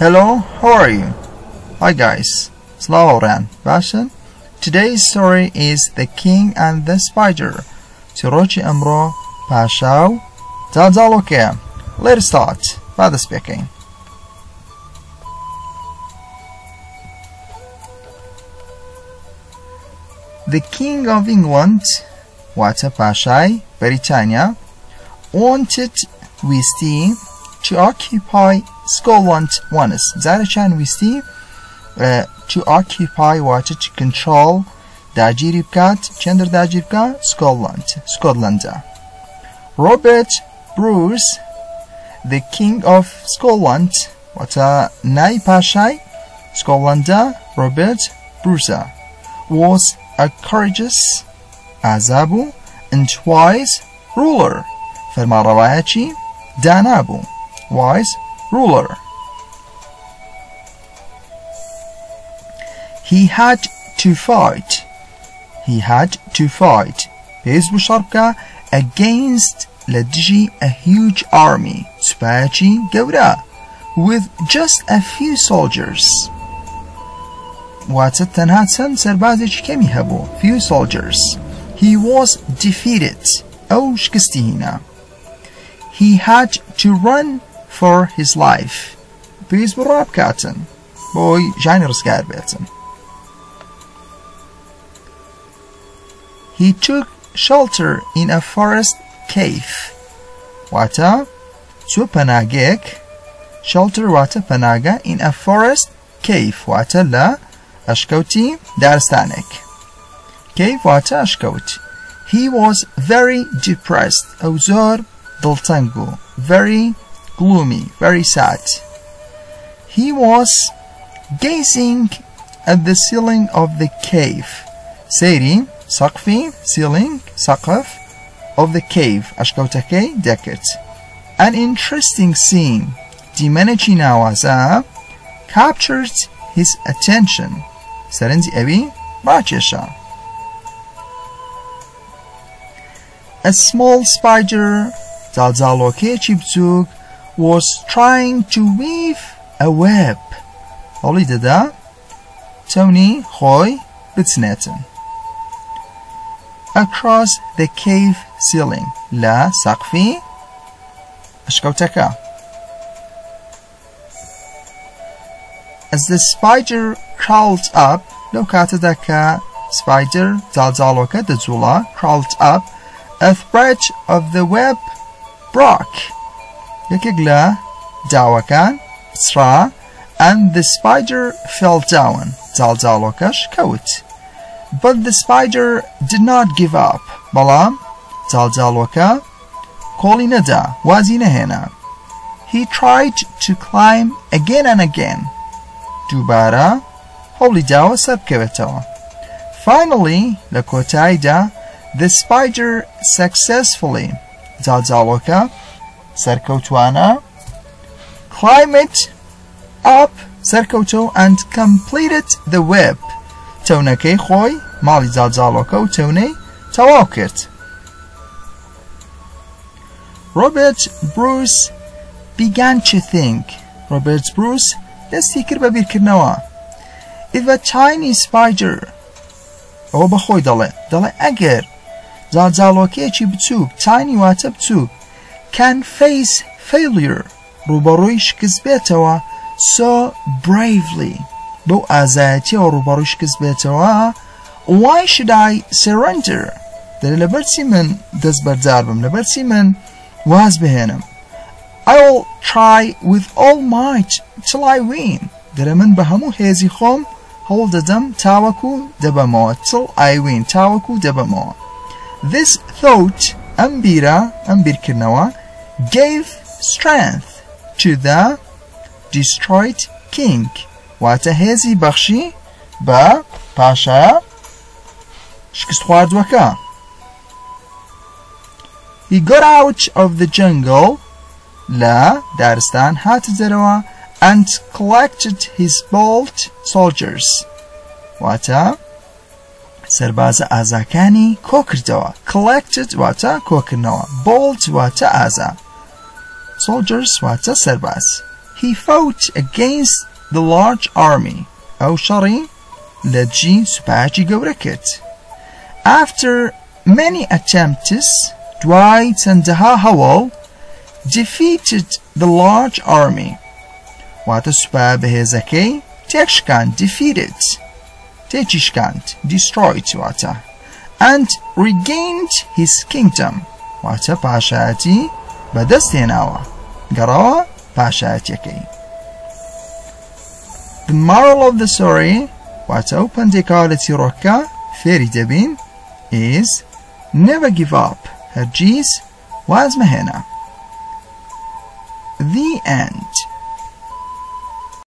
Hello, how are you? Hi guys, Slavoran Bashan. Today's story is The King and the Spider. Tirochi Amro Pashao Tadzaloke. Let's start. Father speaking. The King of England, Wata Pashai, Britannia, wanted Wisti to occupy Scotland once. Zarachan Wisti uh, to occupy Wata to control داگیری بکات چندر داگیر بکات Scotland Scotland Robert Bruce the king of Scotland وتا نای پاشای Scotland Robert Bruce was a courageous عذابو and wise ruler فرمانڕەوایەکی دانا بوو wise ruler he had to fight he had to fight پێویست بوو شەڕ بکە against لە دژی a huge army سوپایەکی گەورە with just a few soldiers واتە تەنها چەند سەربازێکی کەمی هەبوو few soldiers he was defeated ئەو شکستی هینا he had to run for his life. Bijis bu cotton. boy žanrs garbētsen. He took shelter in a forest cave. Wata tu panagek, shelter wata panaga in a forest cave. Wata la ashkoti darstanek. Cave wata ashkoti. He was very depressed. Ozor doltango. Very gloomy, very sad. He was gazing at the ceiling of the cave. Saying, Sakfi, ceiling, Sakaf, of the cave, Ashkotake, Deket. An interesting scene, Dimeneci Nawaza, captured his attention. Serenzi Evi, Bachesha. A small spider, Zalzaloke Chipzug, was trying to weave a web هەڵی دەدا چەونی خۆی بچنێتن across the cave ceiling لە سەقفی ئەشکەوتەکە As the spider crawled up لەو کاتەدا کە spider جاڵجاڵۆکە دەجوڵە crawled up a thread of the web broke یەکێک لە داوەکان پچرا and the spider fell down جاڵجاڵۆکەش کەوت but the spider did not give up بەڵام جاڵجاڵۆکە کۆڵی نەدا وازی نەهێنا he tried to climb again and again دووبارە هەوڵی داوە سەر بکەوێتەوە finally لە کۆتاییدا the spider successfully جاڵجاڵۆکە سەرکەوتوانە climbed up سەرکەوتەوە and completed the web تەونەکەی خۆی ماڵی جاڵجاڵۆکە و تەونەی تەواو کرد Robert Bruce began to think Robert Bruce دەستی کرد بە بیرکردنەوە If a tiny spider ئەوە بەخۆی دەڵێ دەڵێ ئەگەر جاڵجاڵۆکەیەکی بچووک تانی واتە بچووک can face failure ڕوبەڕووی شکست بێتەوە so bravely بەو ئازایەتیەوە ڕوبەڕووی شکست بێتەوە why should I surrender دەرێ لەبەرچی من دەست بەرجار بم لەبەرچی من واز بهێنم I will try with all might till I win دەرە من بە هەموو هێزی خۆم هەوڵ دەدەم تاوەکو دەبەمەوە till I win تاوەکو دەبەمەوە This thought ئەم بیرە ئەم بیرکردنەوە gave strength to the destroyed king واتە هێزی بەخشی بە پاشایە شکست خواردوەکە He got out of the jungle لا دارستان هات دەرەوە and collected his bold soldiers واتە سەربازە ئازاکانی کۆکردەوە collected واتە کۆکردنەوە bold واتە ئازا soldiers was a Servas. He fought against the large army, Oshari Leji subaji Gorekit. After many attempts, Dwight and Dahawal defeated the large army. Watasubab Hezake, Tekshkan defeated. Techishkant destroyed Wata and regained his kingdom. Wata Pashati بەدەستێناوە گەڕەوە پاشایەتەکەی The moral of the story واتە ئەو پندێکا لە چیرۆکە فێری دەبین is never give up هەرگیز واز مەهێنا The end